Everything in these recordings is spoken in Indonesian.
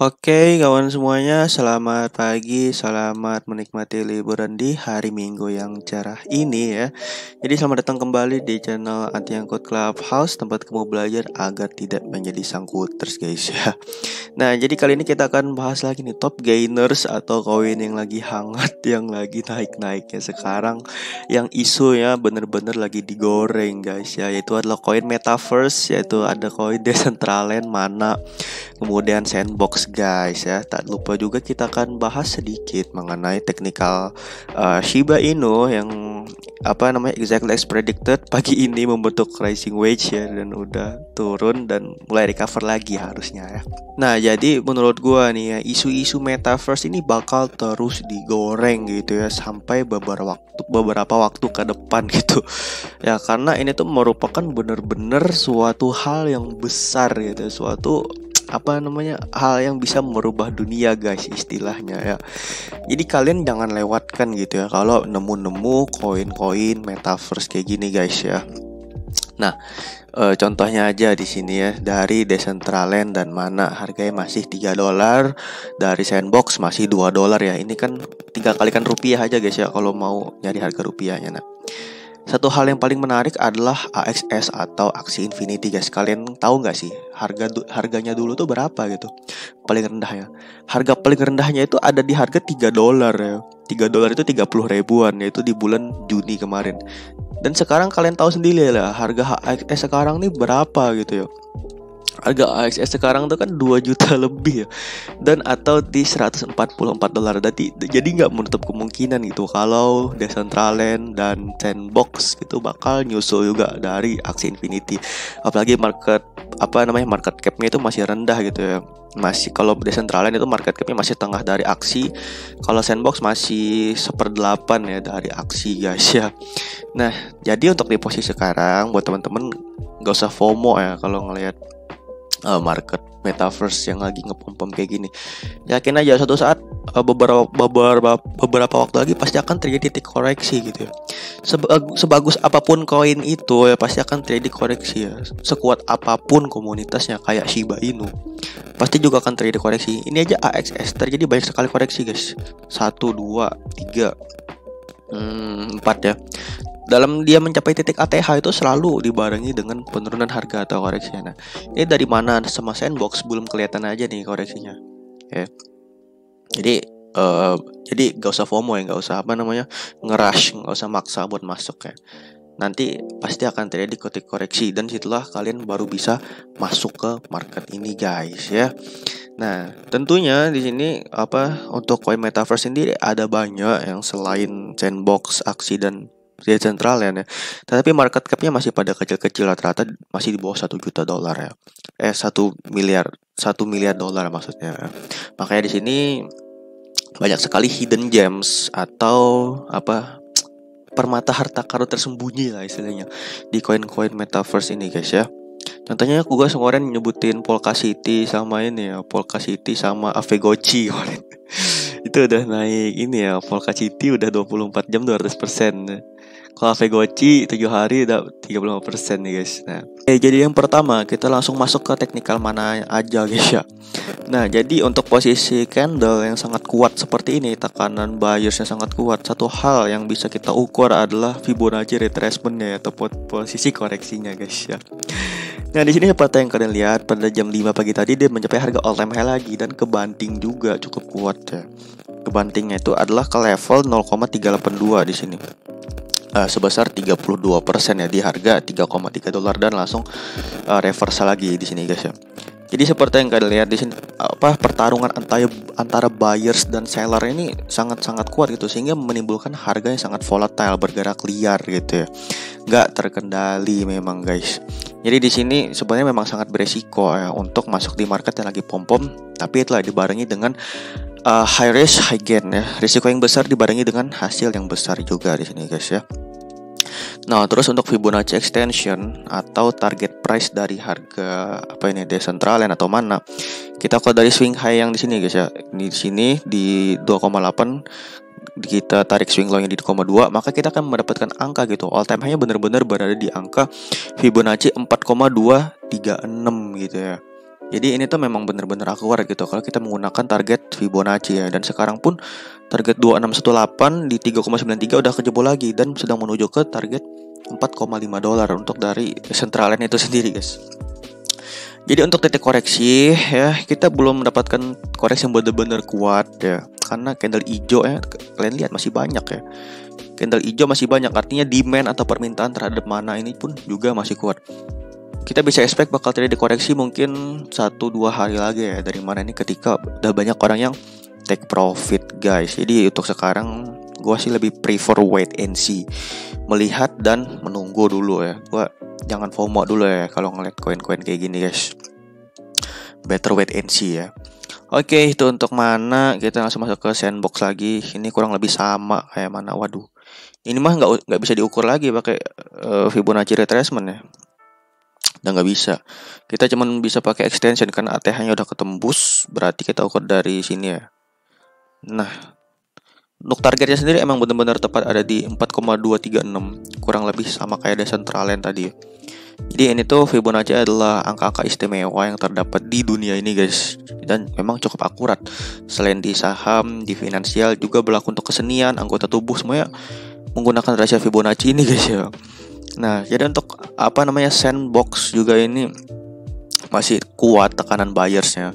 Oke, kawan semuanya, selamat pagi, selamat menikmati liburan di hari Minggu yang cerah ini ya. Jadi selamat datang kembali di channel Anti Angkut Clubhouse, tempat kamu belajar agar tidak menjadi sangkuters guys ya. Nah, jadi kali ini kita akan bahas lagi nih top gainers atau koin yang lagi hangat, yang lagi naik-naiknya sekarang, yang isunya bener-bener lagi digoreng guys ya, yaitu adalah koin Metaverse, yaitu ada koin Decentraland, Mana, kemudian Sandbox guys ya. Tak lupa juga kita akan bahas sedikit mengenai teknikal uh, Shiba Inu yang apa namanya exactly as predicted pagi ini membentuk rising wedge ya dan udah turun dan mulai recover lagi harusnya ya. Nah, jadi menurut gua nih ya isu-isu metaverse ini bakal terus digoreng gitu ya sampai beberapa waktu beberapa waktu ke depan gitu. Ya karena ini tuh merupakan bener-bener suatu hal yang besar gitu, suatu apa namanya hal yang bisa merubah dunia guys istilahnya ya. Jadi kalian jangan lewatkan gitu ya kalau nemu-nemu koin-koin metaverse kayak gini guys ya. Nah e, contohnya aja di sini ya dari Decentraland dan mana harganya masih 3 dolar dari Sandbox masih 2 dolar ya. Ini kan tiga kalikan rupiah aja guys ya kalau mau nyari harga rupiahnya. Nah satu hal yang paling menarik adalah AXS atau aksi Infinity guys. Kalian tahu nggak sih harga harganya dulu tuh berapa gitu? Paling rendahnya. Harga paling rendahnya itu ada di harga 3 dolar ya. 3 dolar itu 30 ribuan yaitu di bulan Juni kemarin. Dan sekarang kalian tahu sendiri lah harga AXS sekarang nih berapa gitu ya harga AXS sekarang tuh kan 2 juta lebih ya. Dan atau di 144 dolar. Jadi jadi nggak menutup kemungkinan gitu. Kalau Decentraland dan Sandbox gitu bakal nyusul juga dari aksi Infinity. Apalagi market apa namanya market capnya itu masih rendah gitu ya. Masih kalau Decentraland itu market capnya masih tengah dari aksi. Kalau Sandbox masih seperdelapan ya dari aksi guys ya. Nah jadi untuk di posisi sekarang buat teman-teman gak usah FOMO ya kalau ngelihat uh, market metaverse yang lagi ngepom-pom kayak gini. Yakin aja suatu saat uh, beberapa beberapa beberapa waktu lagi pasti akan terjadi titik koreksi gitu ya. Sebagus, apa pun koin itu ya pasti akan terjadi koreksi ya. Sekuat apa pun komunitasnya kayak Shiba Inu pasti juga akan terjadi koreksi. Ini aja AXS terjadi banyak sekali koreksi guys. Satu, dua, tiga, hmm, empat ya dalam dia mencapai titik ATH itu selalu dibarengi dengan penurunan harga atau koreksinya. Nah, ini dari mana sama sandbox belum kelihatan aja nih koreksinya. Ya. Jadi uh, jadi gak usah FOMO ya, gak usah apa namanya ngerush, gak usah maksa buat masuk ya. Nanti pasti akan terjadi titik koreksi dan situlah kalian baru bisa masuk ke market ini guys ya. Nah, tentunya di sini apa untuk coin metaverse sendiri ada banyak yang selain sandbox, aksi dan dia sentral ya. Tetapi market capnya masih pada kecil-kecil rata-rata masih di bawah satu juta dolar ya. Eh satu miliar satu miliar dolar maksudnya. Makanya di sini banyak sekali hidden gems atau apa permata harta karun tersembunyi lah istilahnya di koin-koin metaverse ini guys ya. Contohnya gue kemarin nyebutin Polka City sama ini ya, Polka City sama Avegochi itu udah naik ini ya, Polka City udah 24 jam 200 persen. Kalau Goci 7 hari udah 35% nih guys. Nah. Oke, jadi yang pertama kita langsung masuk ke teknikal mana aja guys ya. Nah jadi untuk posisi candle yang sangat kuat seperti ini Tekanan buyersnya sangat kuat Satu hal yang bisa kita ukur adalah Fibonacci retracementnya atau posisi koreksinya guys ya. Nah di sini seperti yang kalian lihat pada jam 5 pagi tadi dia mencapai harga all time high lagi dan kebanting juga cukup kuat ya. Kebantingnya itu adalah ke level 0,382 di sini uh, sebesar 32% ya di harga 3,3 dolar dan langsung uh, reversal lagi di sini guys ya. Jadi seperti yang kalian lihat di sini apa pertarungan antara antara buyers dan seller ini sangat-sangat kuat gitu sehingga menimbulkan harga yang sangat volatile bergerak liar gitu ya. Nggak terkendali memang guys. Jadi di sini sebenarnya memang sangat beresiko ya untuk masuk di market yang lagi pom-pom tapi itulah dibarengi dengan uh, high risk high gain ya risiko yang besar dibarengi dengan hasil yang besar juga di sini guys ya Nah, terus untuk Fibonacci extension atau target price dari harga apa ini decentraland atau mana? Kita kalau dari swing high yang di sini guys ya. Di sini di 2,8 kita tarik swing low yang di 2,2 maka kita akan mendapatkan angka gitu all time high-nya benar-benar berada di angka Fibonacci 4,236 gitu ya Jadi ini tuh memang bener-bener akurat gitu. Kalau kita menggunakan target Fibonacci ya. Dan sekarang pun target 2618 di 3,93 udah kejebol lagi dan sedang menuju ke target 4,5 dolar untuk dari central itu sendiri guys. Jadi untuk titik koreksi ya kita belum mendapatkan koreksi yang benar-benar kuat ya. Karena candle hijau ya kalian lihat masih banyak ya. Candle hijau masih banyak. Artinya demand atau permintaan terhadap mana ini pun juga masih kuat kita bisa expect bakal terjadi koreksi mungkin satu dua hari lagi ya dari mana ini ketika udah banyak orang yang take profit guys. Jadi untuk sekarang gue sih lebih prefer wait and see. Melihat dan menunggu dulu ya. Gue jangan FOMO dulu ya kalau ngeliat koin-koin kayak gini guys. Better wait and see ya. Oke itu untuk mana? Kita langsung masuk ke sandbox lagi. Ini kurang lebih sama kayak mana. Waduh. Ini mah nggak nggak bisa diukur lagi pakai uh, Fibonacci retracement ya udah nggak bisa. Kita cuma bisa pakai extension karena ATH nya udah ketembus berarti kita ukur dari sini ya. Nah untuk targetnya sendiri emang benar-benar tepat ada di 4,236 kurang lebih sama kayak ada central tadi jadi ini tuh Fibonacci adalah angka-angka istimewa yang terdapat di dunia ini guys. Dan memang cukup akurat. Selain di saham di finansial juga berlaku untuk kesenian anggota tubuh semuanya menggunakan rasio Fibonacci ini guys ya Nah, jadi untuk apa namanya sandbox juga ini masih kuat tekanan buyersnya.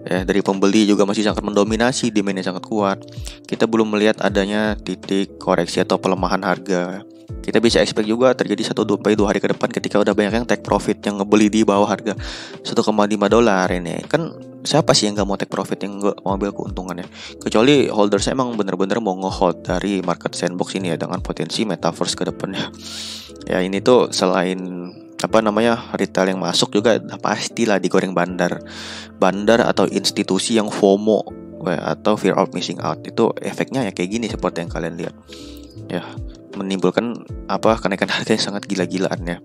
Ya dari pembeli juga masih sangat mendominasi demandnya sangat kuat. Kita belum melihat adanya titik koreksi atau pelemahan harga. Kita bisa expect juga terjadi satu dua dua hari ke depan ketika udah banyak yang take profit yang ngebeli di bawah harga 1,5 dolar ini. Kan siapa sih yang nggak mau take profit yang nggak mau ambil keuntungannya? Kecuali holdersnya emang bener-bener mau ngehold dari market sandbox ini ya dengan potensi metaverse ke depannya. Ya ini tuh selain apa namanya retail yang masuk juga pastilah digoreng bandar. Bandar atau institusi yang FOMO atau fear of missing out. Itu efeknya ya kayak gini seperti yang kalian lihat. Ya menimbulkan apa kenaikan harga yang sangat gila-gilaan ya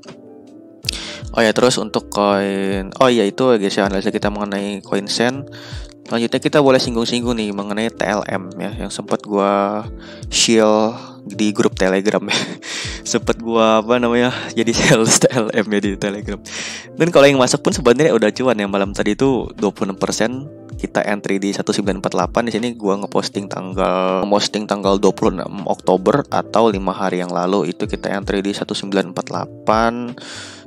Oh ya terus untuk koin Oh iya itu guys ya analisa kita mengenai koin sen Selanjutnya kita boleh singgung-singgung nih mengenai TLM ya yang sempat gua share di grup Telegram ya. sempat gua apa namanya jadi sales TLM ya di Telegram. Dan kalau yang masuk pun sebenarnya udah cuan yang malam tadi itu 26% kita entry di 1948 di sini gua ngeposting tanggal ngeposting tanggal 26 Oktober atau 5 hari yang lalu itu kita entry di 1948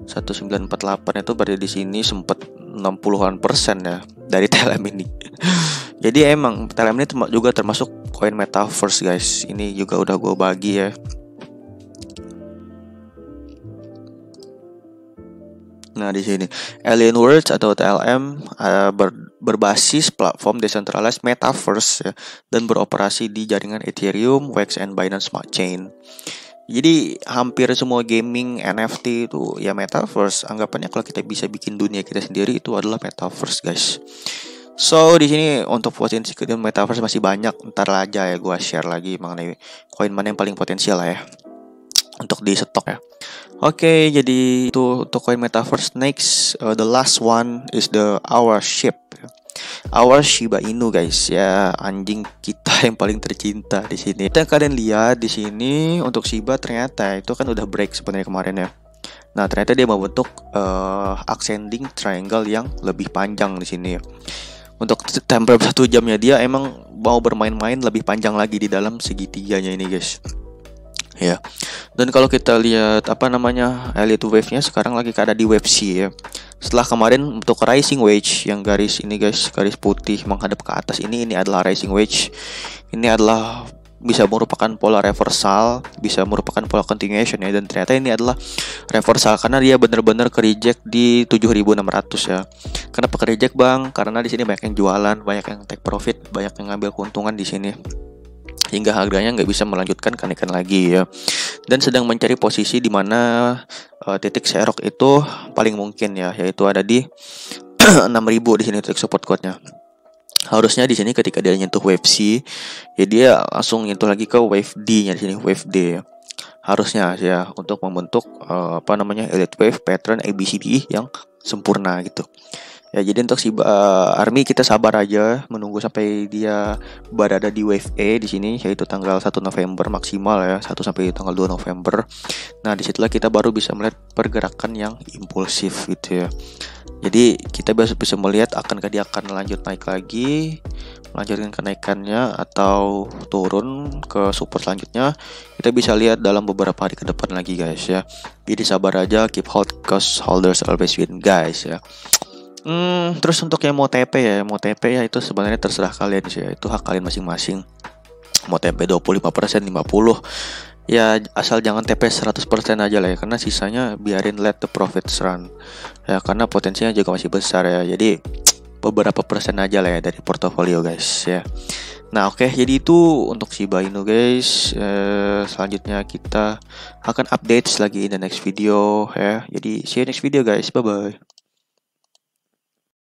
1948 itu berada di sini sempat 60-an persen ya dari TLM ini. Jadi emang TLM ini juga termasuk koin metaverse guys. Ini juga udah gue bagi ya. Nah di sini Alien Worlds atau TLM uh, ber, berbasis platform decentralized metaverse ya, dan beroperasi di jaringan Ethereum, Wax, and Binance Smart Chain. Jadi hampir semua gaming NFT itu ya metaverse. Anggapannya kalau kita bisa bikin dunia kita sendiri itu adalah metaverse, guys. So di sini untuk potensi ke metaverse masih banyak. Ntar aja ya gue share lagi mengenai koin mana yang paling potensial lah ya untuk di stok ya. Oke, okay, jadi itu untuk koin metaverse next uh, the last one is the our ship. Our Shiba Inu guys ya anjing kita yang paling tercinta di sini. Kita kalian lihat di sini untuk Shiba ternyata itu kan udah break sebenarnya kemarin ya. Nah ternyata dia membentuk uh, ascending triangle yang lebih panjang di sini ya. Untuk frame satu jamnya dia emang mau bermain-main lebih panjang lagi di dalam segitiganya ini guys ya. Dan kalau kita lihat apa namanya elite wave-nya sekarang lagi ada di wave C ya. Setelah kemarin untuk rising wedge yang garis ini guys, garis putih menghadap ke atas ini ini adalah rising wedge. Ini adalah bisa merupakan pola reversal, bisa merupakan pola continuation ya dan ternyata ini adalah reversal karena dia benar-benar ke reject di 7600 ya. Kenapa ke reject Bang? Karena di sini banyak yang jualan, banyak yang take profit, banyak yang ngambil keuntungan di sini hingga harganya nggak bisa melanjutkan kenaikan lagi ya. Dan sedang mencari posisi di mana uh, titik serok itu paling mungkin ya yaitu ada di 6000 di sini titik support quote-nya harusnya di sini ketika dia nyentuh wave C ya dia langsung nyentuh lagi ke wave D nya di sini wave D. Ya. harusnya ya untuk membentuk uh, apa namanya elite wave pattern ABCD yang sempurna gitu Ya jadi untuk si uh, Army kita sabar aja menunggu sampai dia berada di wave E di sini yaitu tanggal 1 November maksimal ya 1 sampai tanggal 2 November. Nah di situlah kita baru bisa melihat pergerakan yang impulsif gitu ya. Jadi kita bisa bisa melihat akankah dia akan lanjut naik lagi, melanjutkan kenaikannya atau turun ke support selanjutnya. Kita bisa lihat dalam beberapa hari ke depan lagi guys ya. Jadi sabar aja, keep hold cause holders always win guys ya. Hmm, terus untuk yang mau TP ya, mau TP ya itu sebenarnya terserah kalian sih ya. Itu hak kalian masing-masing. Mau TP 25%, 50 ya asal jangan TP 100% aja lah ya karena sisanya biarin let the profits run. Ya karena potensinya juga masih besar ya jadi beberapa persen aja lah ya dari portofolio guys ya. Nah oke okay, jadi itu untuk si Bainu guys. Eh, selanjutnya kita akan update lagi in the next video ya. Jadi see you next video guys. Bye bye